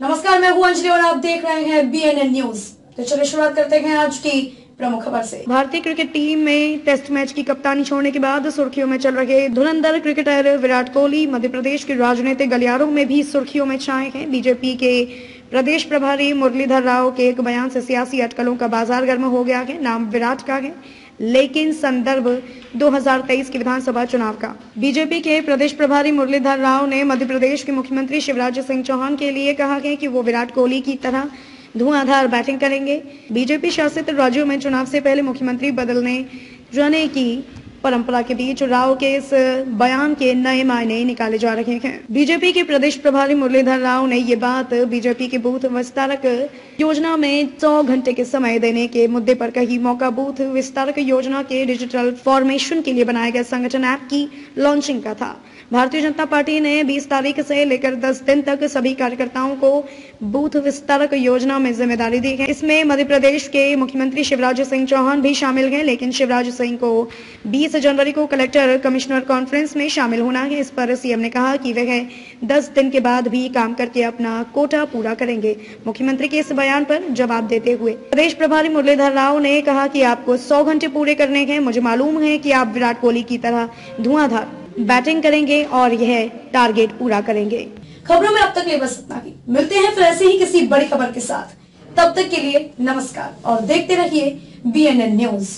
नमस्कार, मैं हूँ अंजलि और आप देख रहे हैं बीएनएन न्यूज़ तो चलिए शुरुआत करते हैं आज की प्रमुख खबर से। भारतीय क्रिकेट टीम में टेस्ट मैच की कप्तानी छोड़ने के बाद सुर्खियों में चल रहे धुरंधर क्रिकेटर विराट कोहली, मध्य प्रदेश के राजनीतिक गलियारों में भी सुर्खियों में छाए हैं। बीजेपी के प्रदेश प्रभारी मुरलीधर राव के एक बयान से सियासी अटकलों का बाज़ार गर्म हो गया है, नाम विराट का है। लेकिन संदर्भ 2023 के विधानसभा चुनाव का। बीजेपी के प्रदेश प्रभारी मुरलीधर राव ने मध्य प्रदेश के मुख्यमंत्री शिवराज सिंह चौहान के लिए कहा है कि वो विराट कोहली की तरह धुआंधार बैटिंग करेंगे। बीजेपी शासित राज्यों में चुनाव से पहले मुख्यमंत्री बदलने, जाने की परंपरा के बीच राव के इस बयान के नए मायने निकाले जा रहे हैं। बीजेपी के प्रदेश प्रभारी मुरलीधर राव ने ये बात बीजेपी के बूथ विस्तारक योजना में 100 घंटे के समय देने के मुद्दे पर कही। मौका बूथ विस्तारक योजना के डिजिटल फॉर्मेशन के लिए बनाए गए संगठन ऐप की लॉन्चिंग का था। भारतीय जनता पार्टी ने 20 तारीख से लेकर 10 दिन तक सभी कार्यकर्ताओं को बूथ विस्तारक योजना में ज़िम्मेदारी दी है। इसमें मध्य प्रदेश के मुख्यमंत्री शिवराज सिंह चौहान भी शामिल हैं, लेकिन शिवराज सिंह को 20 जनवरी को कलेक्टर, कमिश्नर कॉन्फ्रेंस में शामिल होना है। इस पर सीएम ने कहा कि वह 10 दिन के बाद भी काम करके अपना कोटा पूरा करेंगे। मुख्यमंत्री के इस बयान पर जवाब देते हुए प्रदेश प्रभारी मुरलीधर राव ने कहा कि आपको सौ घंटे पूरे करने हैं। मुझे मालूम है कि आप विराट कोहली की तरह धुआंधार बैटिंग करेंगे और यह टारगेट पूरा करेंगे। खबरों में अब तक ये बस इतना ही। मिलते हैं फिर ऐसे ही किसी बड़ी खबर के साथ। तब तक के लिए नमस्कार और देखते रहिए बीएनएन न्यूज़